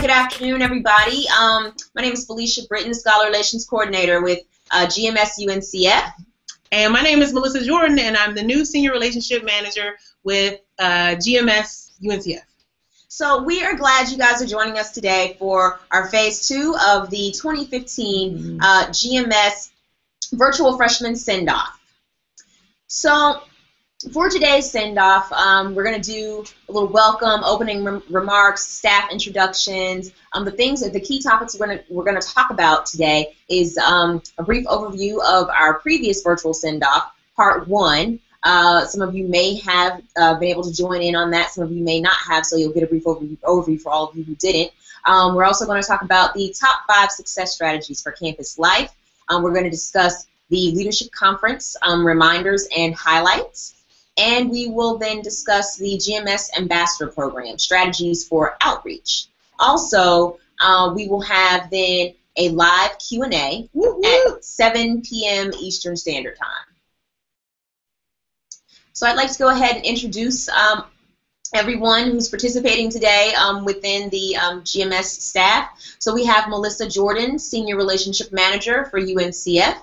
Good afternoon, everybody. Um, my name is Felicia Britton, Scholar Relations Coordinator with uh, GMS UNCF. And my name is Melissa Jordan, and I'm the new Senior Relationship Manager with uh, GMS UNCF. So we are glad you guys are joining us today for our phase two of the 2015 uh, GMS Virtual Freshman Send-Off. So for today's send-off, um, we're going to do a little welcome, opening rem remarks, staff introductions. Um, the things, that the key topics we're going to we're to talk about today is um, a brief overview of our previous virtual send-off, part one. Uh, some of you may have uh, been able to join in on that. Some of you may not have, so you'll get a brief overview, overview for all of you who didn't. Um, we're also going to talk about the top five success strategies for campus life. Um, we're going to discuss the leadership conference um, reminders and highlights and we will then discuss the GMS Ambassador Program, strategies for outreach. Also, uh, we will have then a live Q&A at 7 p.m. Eastern Standard Time. So I'd like to go ahead and introduce um, everyone who's participating today um, within the um, GMS staff. So we have Melissa Jordan, Senior Relationship Manager for UNCF.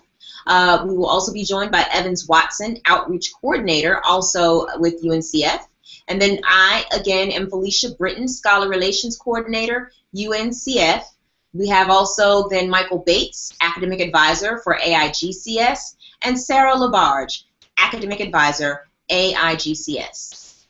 Uh, we will also be joined by Evans Watson, Outreach Coordinator, also with UNCF. And then I, again, am Felicia Britton, Scholar Relations Coordinator, UNCF. We have also then Michael Bates, Academic Advisor for AIGCS, and Sarah Labarge, Academic Advisor, AIGCS.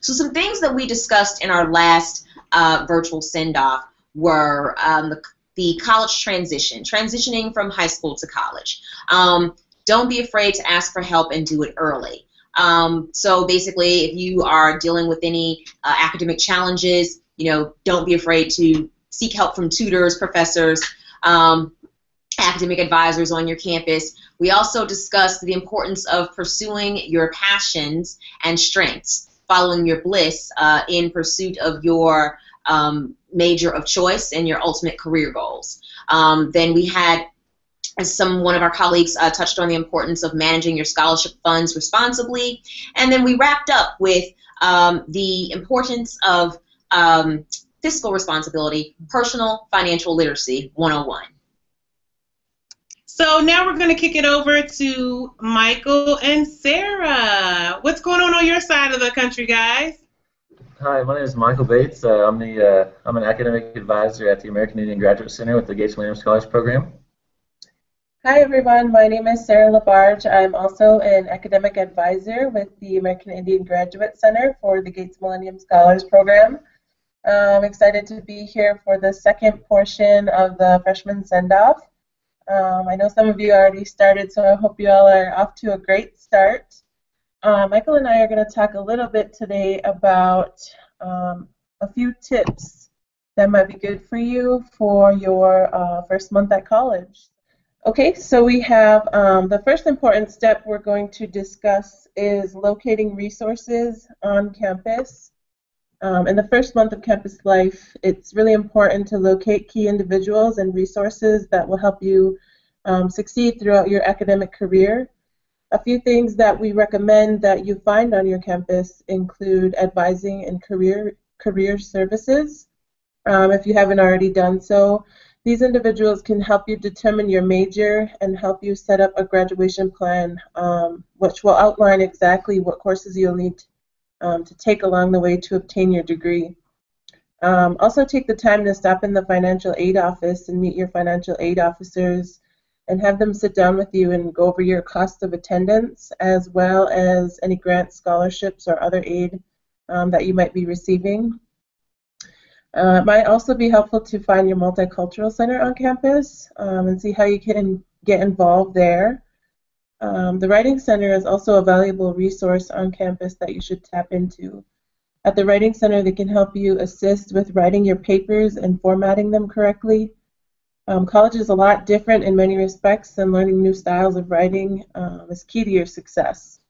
So some things that we discussed in our last uh, virtual send-off were um, the the college transition, transitioning from high school to college. Um, don't be afraid to ask for help and do it early. Um, so basically, if you are dealing with any uh, academic challenges, you know, don't be afraid to seek help from tutors, professors, um, academic advisors on your campus. We also discussed the importance of pursuing your passions and strengths, following your bliss uh, in pursuit of your um, major of choice and your ultimate career goals. Um, then we had as some one of our colleagues uh, touched on the importance of managing your scholarship funds responsibly, and then we wrapped up with um, the importance of um, fiscal responsibility, personal financial literacy 101. So now we're going to kick it over to Michael and Sarah. What's going on on your side of the country, guys? Hi, my name is Michael Bates. Uh, I'm the uh, I'm an academic advisor at the American Indian Graduate Center with the Gates Millennium Scholars Program. Hi everyone, my name is Sarah Labarge. I'm also an academic advisor with the American Indian Graduate Center for the Gates Millennium Scholars Program. Uh, I'm excited to be here for the second portion of the freshman send-off. Um, I know some of you already started, so I hope you all are off to a great start. Uh, Michael and I are going to talk a little bit today about um, a few tips that might be good for you for your uh, first month at college. Okay, so we have um, the first important step we're going to discuss is locating resources on campus. Um, in the first month of campus life, it's really important to locate key individuals and resources that will help you um, succeed throughout your academic career. A few things that we recommend that you find on your campus include advising and career career services. Um, if you haven't already done so, these individuals can help you determine your major and help you set up a graduation plan, um, which will outline exactly what courses you'll need um, to take along the way to obtain your degree. Um, also, take the time to stop in the financial aid office and meet your financial aid officers and have them sit down with you and go over your cost of attendance as well as any grants, scholarships, or other aid um, that you might be receiving. Uh, it might also be helpful to find your multicultural center on campus um, and see how you can get involved there. Um, the Writing Center is also a valuable resource on campus that you should tap into. At the Writing Center, they can help you assist with writing your papers and formatting them correctly, um, college is a lot different in many respects, and learning new styles of writing um, is key to your success.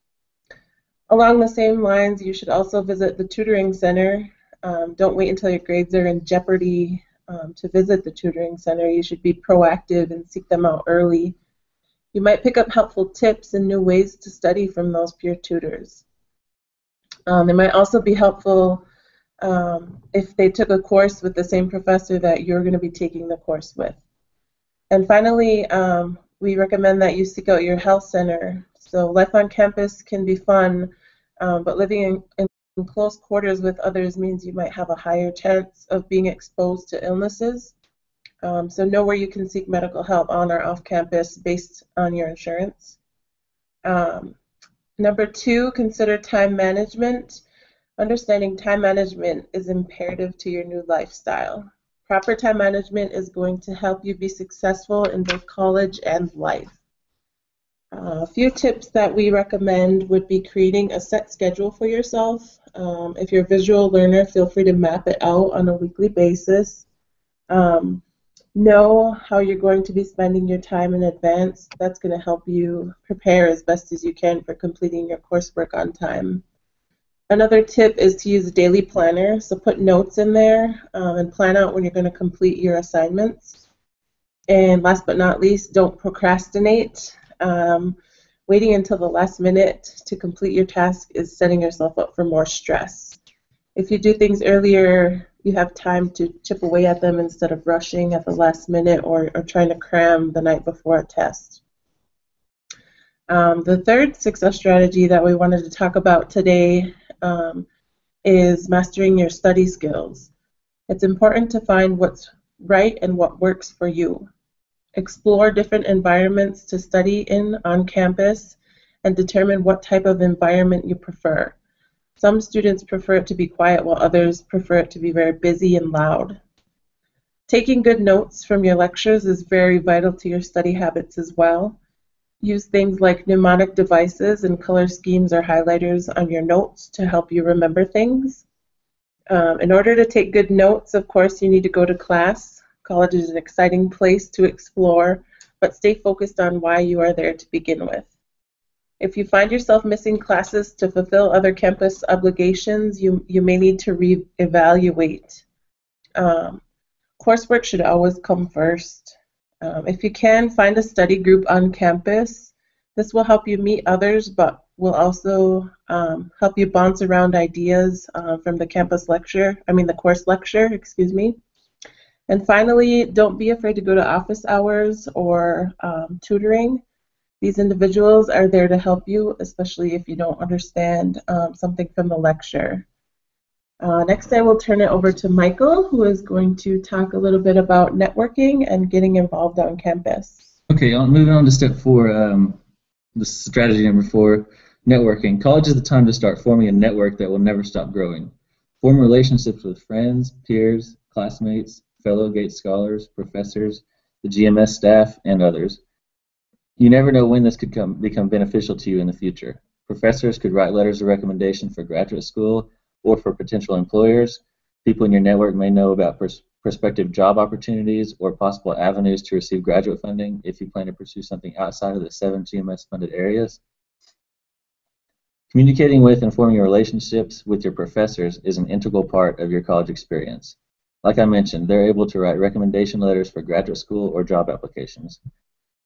Along the same lines, you should also visit the tutoring center. Um, don't wait until your grades are in jeopardy um, to visit the tutoring center. You should be proactive and seek them out early. You might pick up helpful tips and new ways to study from those peer tutors. Um, they might also be helpful um, if they took a course with the same professor that you're going to be taking the course with. And finally, um, we recommend that you seek out your health center. So life on campus can be fun, um, but living in, in close quarters with others means you might have a higher chance of being exposed to illnesses. Um, so know where you can seek medical help on or off campus based on your insurance. Um, number two, consider time management. Understanding time management is imperative to your new lifestyle. Proper time management is going to help you be successful in both college and life. Uh, a few tips that we recommend would be creating a set schedule for yourself. Um, if you're a visual learner, feel free to map it out on a weekly basis. Um, know how you're going to be spending your time in advance. That's going to help you prepare as best as you can for completing your coursework on time. Another tip is to use a daily planner. So put notes in there um, and plan out when you're going to complete your assignments. And last but not least, don't procrastinate. Um, waiting until the last minute to complete your task is setting yourself up for more stress. If you do things earlier, you have time to chip away at them instead of rushing at the last minute or, or trying to cram the night before a test. Um, the third success strategy that we wanted to talk about today um, is mastering your study skills. It's important to find what's right and what works for you. Explore different environments to study in on campus and determine what type of environment you prefer. Some students prefer it to be quiet while others prefer it to be very busy and loud. Taking good notes from your lectures is very vital to your study habits as well. Use things like mnemonic devices and color schemes or highlighters on your notes to help you remember things. Um, in order to take good notes, of course, you need to go to class. College is an exciting place to explore, but stay focused on why you are there to begin with. If you find yourself missing classes to fulfill other campus obligations, you, you may need to re-evaluate. Um, coursework should always come first. Um, if you can, find a study group on campus. This will help you meet others, but will also um, help you bounce around ideas uh, from the campus lecture, I mean the course lecture, excuse me. And finally, don't be afraid to go to office hours or um, tutoring. These individuals are there to help you, especially if you don't understand um, something from the lecture. Uh, next, I will turn it over to Michael, who is going to talk a little bit about networking and getting involved on campus. Okay, moving on to step four, um, the strategy number four, networking. College is the time to start forming a network that will never stop growing. Form relationships with friends, peers, classmates, fellow Gates scholars, professors, the GMS staff, and others. You never know when this could come, become beneficial to you in the future. Professors could write letters of recommendation for graduate school or for potential employers. People in your network may know about pers- prospective job opportunities or possible avenues to receive graduate funding if you plan to pursue something outside of the seven GMS funded areas. Communicating with and forming relationships with your professors is an integral part of your college experience. Like I mentioned, they're able to write recommendation letters for graduate school or job applications.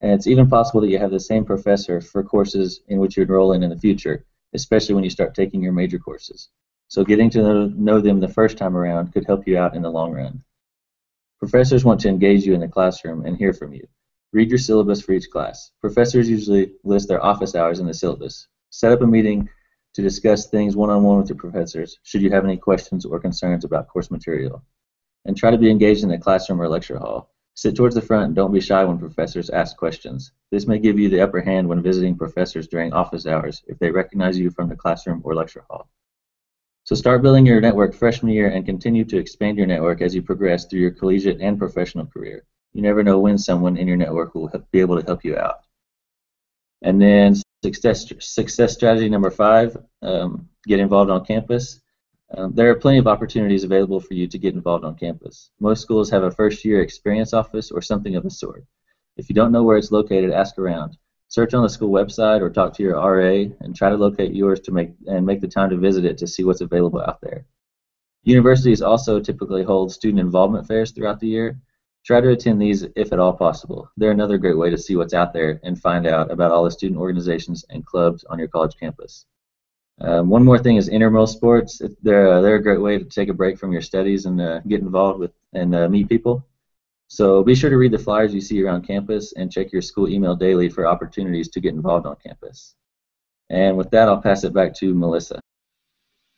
And it's even possible that you have the same professor for courses in which you enroll in in the future, especially when you start taking your major courses. So getting to know them the first time around could help you out in the long run. Professors want to engage you in the classroom and hear from you. Read your syllabus for each class. Professors usually list their office hours in the syllabus. Set up a meeting to discuss things one-on-one with your professors should you have any questions or concerns about course material. And try to be engaged in the classroom or lecture hall. Sit towards the front and don't be shy when professors ask questions. This may give you the upper hand when visiting professors during office hours if they recognize you from the classroom or lecture hall. So start building your network freshman year and continue to expand your network as you progress through your collegiate and professional career. You never know when someone in your network will be able to help you out. And then success, success strategy number five, um, get involved on campus. Um, there are plenty of opportunities available for you to get involved on campus. Most schools have a first year experience office or something of the sort. If you don't know where it's located, ask around. Search on the school website or talk to your RA and try to locate yours to make and make the time to visit it to see what's available out there. Universities also typically hold student involvement fairs throughout the year. Try to attend these if at all possible. They're another great way to see what's out there and find out about all the student organizations and clubs on your college campus. Um, one more thing is intramural sports. They're they're a great way to take a break from your studies and uh, get involved with and uh, meet people. So be sure to read the flyers you see around campus and check your school email daily for opportunities to get involved on campus. And with that, I'll pass it back to Melissa.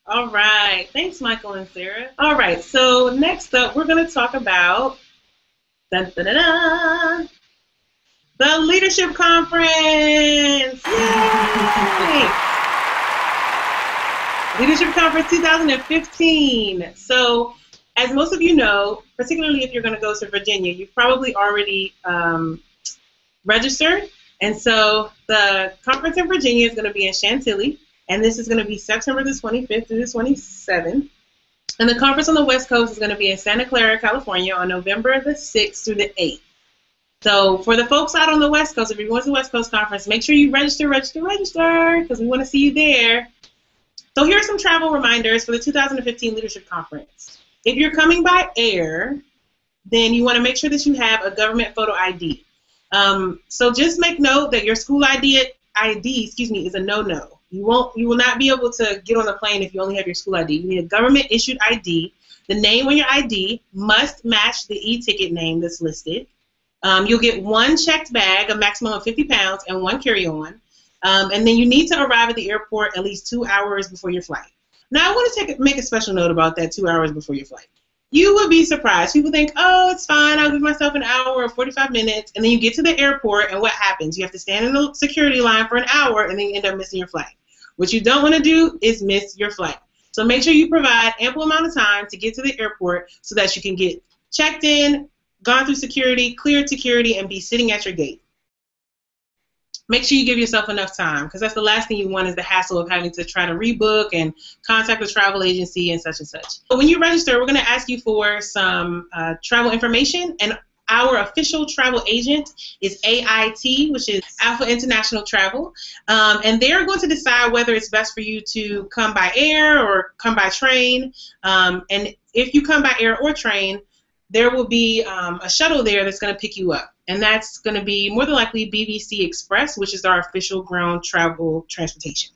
All right. Thanks, Michael and Sarah. All right. So next up, we're going to talk about dun, dun, dun, the Leadership Conference. Yay! Leadership Conference 2015. So, as most of you know, particularly if you're going to go to Virginia, you've probably already um, registered. And so the conference in Virginia is going to be in Chantilly and this is going to be September the 25th through the 27th. And the conference on the West Coast is going to be in Santa Clara, California on November the 6th through the 8th. So for the folks out on the West Coast, if you're going to the West Coast Conference, make sure you register, register, register, because we want to see you there. So here are some travel reminders for the 2015 Leadership Conference. If you're coming by air, then you want to make sure that you have a government photo ID. Um, so just make note that your school ID, ID excuse me, is a no-no. You won't. You will not be able to get on the plane if you only have your school ID. You need a government issued ID. The name on your ID must match the e-ticket name that's listed. Um, you'll get one checked bag, a maximum of 50 pounds, and one carry-on. Um, and then you need to arrive at the airport at least two hours before your flight. Now, I want to take, make a special note about that two hours before your flight. You would be surprised. People think, oh, it's fine. I'll give myself an hour or 45 minutes. And then you get to the airport, and what happens? You have to stand in the security line for an hour, and then you end up missing your flight. What you don't want to do is miss your flight. So make sure you provide ample amount of time to get to the airport so that you can get checked in, gone through security, cleared security, and be sitting at your gate. Make sure you give yourself enough time because that's the last thing you want is the hassle of having to try to rebook and contact the travel agency and such and such. But when you register, we're going to ask you for some uh, travel information and our official travel agent is AIT, which is Alpha International Travel, um, and they're going to decide whether it's best for you to come by air or come by train. Um, and if you come by air or train, there will be um, a shuttle there that's going to pick you up, and that's going to be more than likely BBC Express, which is our official ground travel transportation.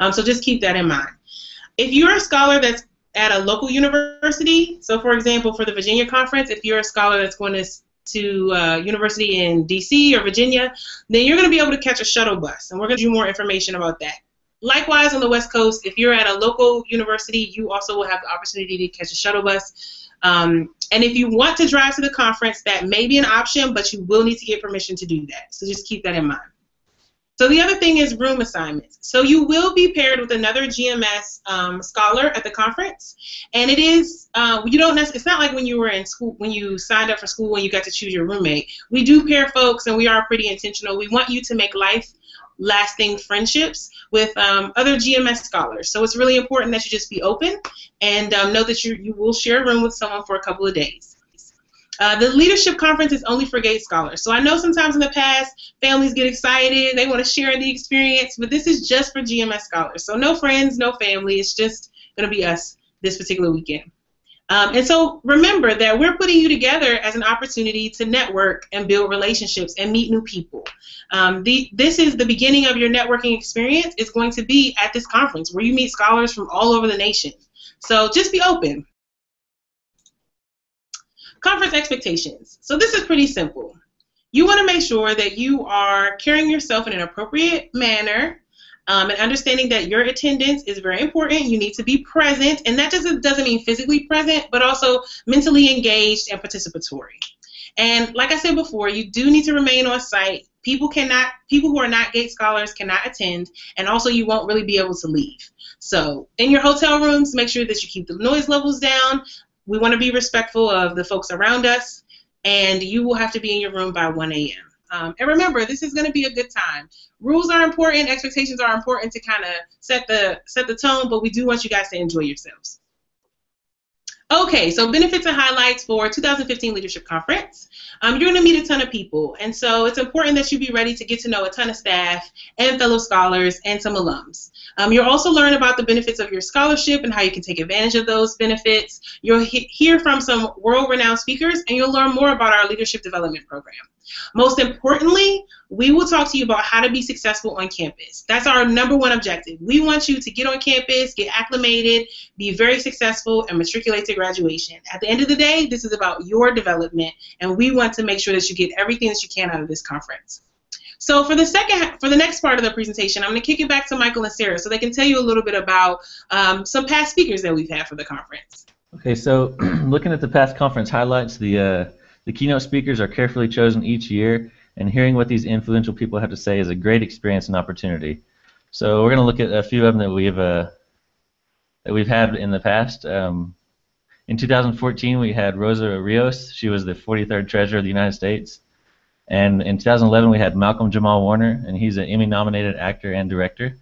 Um, so just keep that in mind. If you're a scholar that's at a local university, so for example, for the Virginia conference, if you're a scholar that's going to to uh, university in DC or Virginia, then you're going to be able to catch a shuttle bus, and we're going to do more information about that. Likewise, on the West Coast, if you're at a local university, you also will have the opportunity to catch a shuttle bus. Um, and if you want to drive to the conference, that may be an option, but you will need to get permission to do that. So just keep that in mind. So the other thing is room assignments. So you will be paired with another GMS um, scholar at the conference, and it is uh, you don't. It's not like when you were in school when you signed up for school when you got to choose your roommate. We do pair folks, and we are pretty intentional. We want you to make life lasting friendships with um, other GMS scholars. So it's really important that you just be open and um, know that you you will share a room with someone for a couple of days. Uh, the leadership conference is only for GATE scholars. So I know sometimes in the past families get excited, they want to share the experience, but this is just for GMS scholars. So no friends, no family. It's just going to be us this particular weekend. Um, and so remember that we're putting you together as an opportunity to network and build relationships and meet new people. Um, the, this is the beginning of your networking experience. It's going to be at this conference where you meet scholars from all over the nation. So just be open. Conference expectations. So this is pretty simple. You want to make sure that you are carrying yourself in an appropriate manner um, and understanding that your attendance is very important. You need to be present, and that doesn't, doesn't mean physically present, but also mentally engaged and participatory. And like I said before, you do need to remain on site. People cannot, people who are not GATE scholars cannot attend, and also you won't really be able to leave. So in your hotel rooms, make sure that you keep the noise levels down we want to be respectful of the folks around us, and you will have to be in your room by 1 a.m. Um, and remember, this is going to be a good time. Rules are important, expectations are important to kind of set the set the tone, but we do want you guys to enjoy yourselves. Okay, so benefits and highlights for 2015 Leadership Conference. Um, you're going to meet a ton of people, and so it's important that you be ready to get to know a ton of staff and fellow scholars and some alums. Um, you'll also learn about the benefits of your scholarship and how you can take advantage of those benefits. You'll he hear from some world-renowned speakers, and you'll learn more about our leadership development program. Most importantly, we will talk to you about how to be successful on campus. That's our number one objective. We want you to get on campus, get acclimated, be very successful, and matriculate to graduation. At the end of the day, this is about your development, and we want to make sure that you get everything that you can out of this conference. So for the second, for the next part of the presentation, I'm going to kick it back to Michael and Sarah so they can tell you a little bit about um, some past speakers that we've had for the conference. Okay, so looking at the past conference highlights, the uh, the keynote speakers are carefully chosen each year, and hearing what these influential people have to say is a great experience and opportunity. So we're going to look at a few of them that we've uh, that we've had in the past. Um, in 2014, we had Rosa Rios. She was the 43rd Treasurer of the United States. And in 2011, we had Malcolm Jamal Warner, and he's an Emmy-nominated actor and director.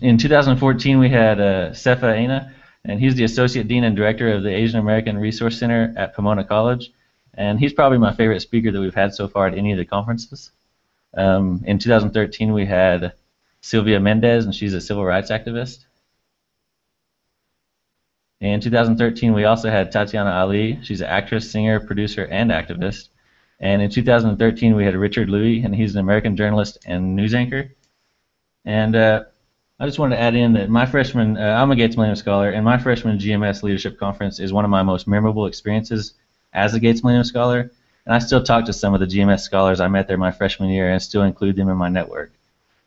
In 2014, we had uh, Sefa Aina, and he's the Associate Dean and Director of the Asian American Resource Center at Pomona College. And he's probably my favorite speaker that we've had so far at any of the conferences. Um, in 2013, we had Sylvia Mendez, and she's a civil rights activist. In 2013, we also had Tatiana Ali. She's an actress, singer, producer, and activist. And in 2013, we had Richard Lui, and he's an American journalist and news anchor. And uh, I just wanted to add in that my freshman, uh, I'm a Gates Millennium Scholar, and my freshman GMS Leadership Conference is one of my most memorable experiences as a Gates Millennium Scholar. And I still talk to some of the GMS scholars I met there my freshman year and still include them in my network.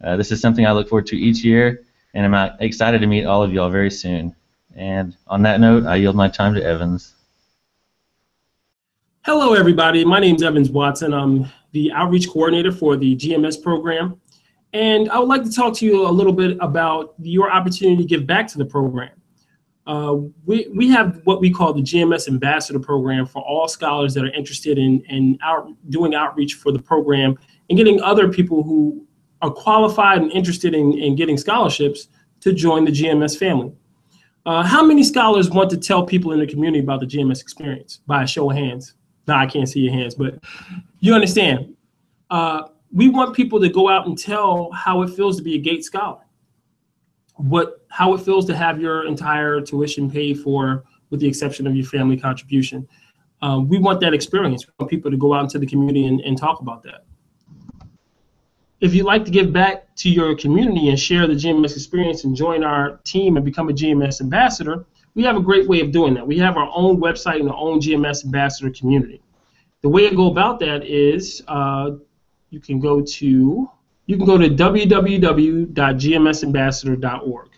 Uh, this is something I look forward to each year, and I'm uh, excited to meet all of y'all very soon. And on that note, I yield my time to Evans. Hello, everybody. My name is Evans Watson. I'm the outreach coordinator for the GMS program. And I would like to talk to you a little bit about your opportunity to give back to the program. Uh, we, we have what we call the GMS Ambassador Program for all scholars that are interested in, in out, doing outreach for the program and getting other people who are qualified and interested in, in getting scholarships to join the GMS family. Uh, how many scholars want to tell people in the community about the GMS experience? By a show of hands. No, I can't see your hands, but you understand. Uh, we want people to go out and tell how it feels to be a Gates scholar, what how it feels to have your entire tuition paid for, with the exception of your family contribution. Um, we want that experience. We want people to go out into the community and, and talk about that. If you'd like to give back to your community and share the GMS experience and join our team and become a GMS ambassador, we have a great way of doing that. We have our own website and our own GMS ambassador community. The way to go about that is uh, you can go to you can go to www.gmsambassador.org.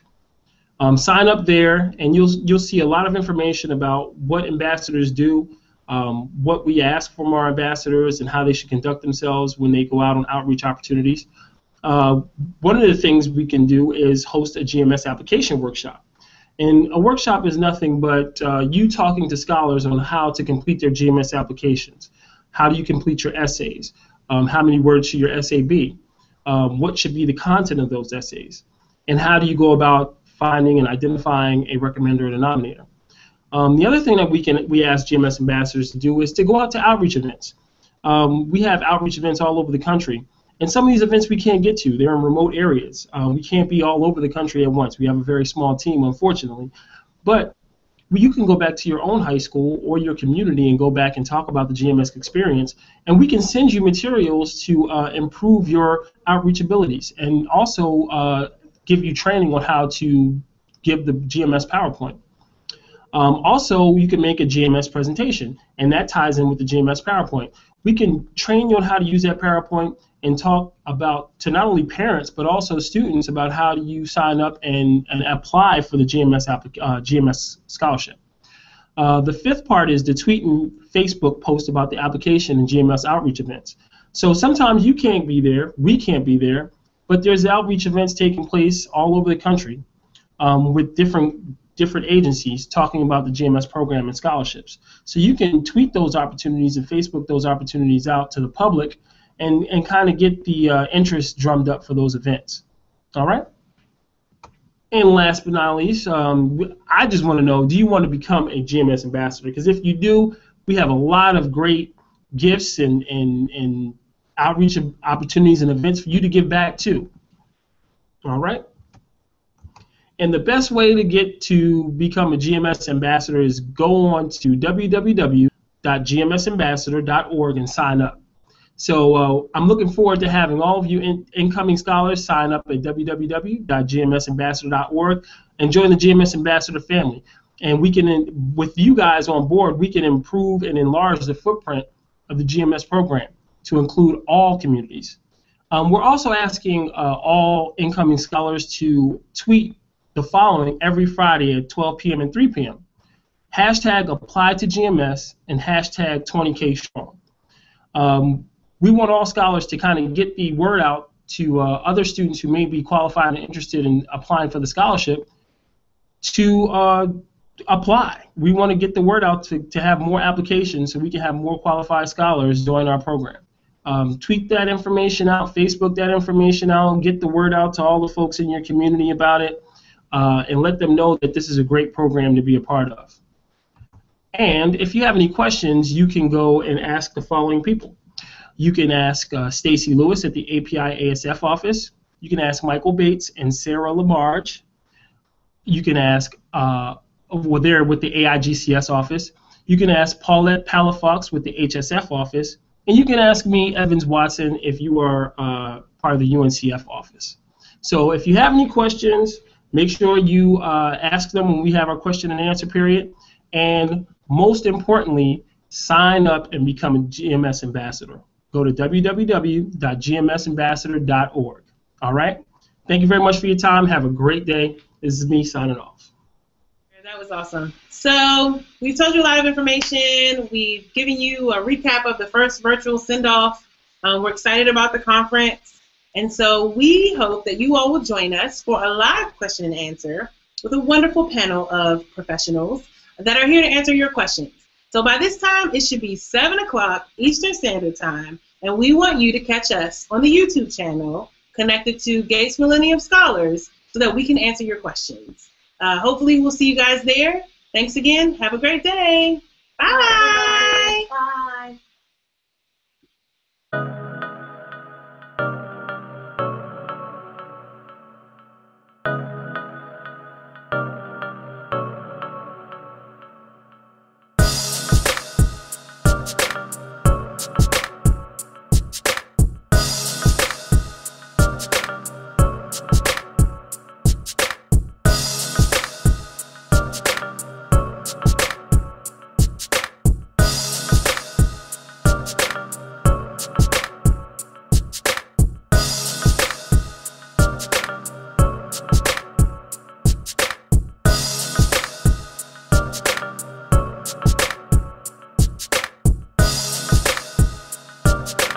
Um, sign up there, and you'll you'll see a lot of information about what ambassadors do, um, what we ask from our ambassadors, and how they should conduct themselves when they go out on outreach opportunities. Uh, one of the things we can do is host a GMS application workshop. And a workshop is nothing but uh, you talking to scholars on how to complete their GMS applications. How do you complete your essays? Um, how many words should your essay be? Um, what should be the content of those essays? And how do you go about finding and identifying a recommender and a nominator? Um, the other thing that we can we ask GMS ambassadors to do is to go out to outreach events. Um, we have outreach events all over the country. And some of these events we can't get to. They're in remote areas. Um, we can't be all over the country at once. We have a very small team, unfortunately. But you can go back to your own high school or your community and go back and talk about the GMS experience. And we can send you materials to uh, improve your outreach abilities and also uh, give you training on how to give the GMS PowerPoint. Um, also, you can make a GMS presentation, and that ties in with the GMS PowerPoint. We can train you on how to use that PowerPoint and talk about to not only parents but also students about how do you sign up and, and apply for the GMS uh, GMS scholarship. Uh, the fifth part is the tweet and Facebook post about the application and GMS outreach events. So sometimes you can't be there, we can't be there, but there's outreach events taking place all over the country um, with different different agencies talking about the GMS program and scholarships. So you can tweet those opportunities and Facebook those opportunities out to the public and, and kind of get the uh, interest drummed up for those events. All right? And last but not least, um, I just want to know do you want to become a GMS ambassador? Because if you do, we have a lot of great gifts and, and, and outreach opportunities and events for you to give back to. All right? And the best way to get to become a GMS ambassador is go on to www.gmsambassador.org and sign up. So uh, I'm looking forward to having all of you in, incoming scholars sign up at www.gmsambassador.org and join the GMS Ambassador family. And we can, with you guys on board, we can improve and enlarge the footprint of the GMS program to include all communities. Um, we're also asking uh, all incoming scholars to tweet the following every Friday at 12 p.m. and 3 p.m. Hashtag apply to GMS and hashtag 20K strong. Um, we want all scholars to kind of get the word out to uh, other students who may be qualified and interested in applying for the scholarship to uh, apply. We want to get the word out to, to have more applications so we can have more qualified scholars join our program. Um, tweet that information out, Facebook that information out, get the word out to all the folks in your community about it, uh, and let them know that this is a great program to be a part of. And if you have any questions, you can go and ask the following people. You can ask uh, Stacy Lewis at the API ASF office. You can ask Michael Bates and Sarah Labarge. You can ask, uh, well, there with the AIGCS office. You can ask Paulette Palafox with the HSF office. And you can ask me, Evans Watson, if you are uh, part of the UNCF office. So if you have any questions, make sure you uh, ask them when we have our question and answer period. And most importantly, sign up and become a GMS ambassador. Go to www.gmsambassador.org. All right? Thank you very much for your time. Have a great day. This is me signing off. That was awesome. So we've told you a lot of information. We've given you a recap of the first virtual send-off. Um, we're excited about the conference. And so we hope that you all will join us for a live question and answer with a wonderful panel of professionals that are here to answer your questions. So by this time, it should be 7 o'clock Eastern Standard Time, and we want you to catch us on the YouTube channel connected to Gates Millennium Scholars so that we can answer your questions. Uh, hopefully, we'll see you guys there. Thanks again. Have a great day. Yeah.